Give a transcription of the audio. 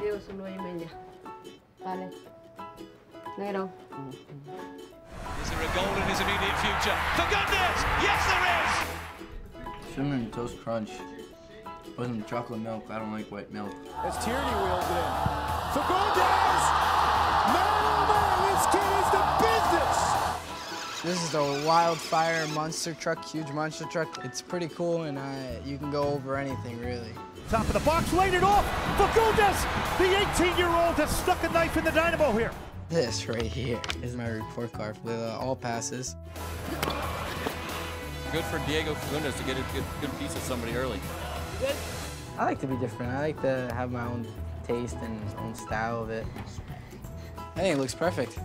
Diego, son nueve y media. Vale. Negro. Is there a goal in his immediate future? For goodness! Yes, there is! Cinnamon Toast Crunch. Wasn't chocolate milk. I don't like white milk. As Tierney wheels it in. Fagundez! Man, This is the Wildfire monster truck, huge monster truck. It's pretty cool, and uh, you can go over anything, really. Top of the box, laid it off. Fagundez, the 18-year-old, has stuck a knife in the dynamo here. This right here is my report card with uh, all passes. Good for Diego Fagundez to get a good, good piece of somebody early. I like to be different. I like to have my own taste and own style of it. I think it looks perfect.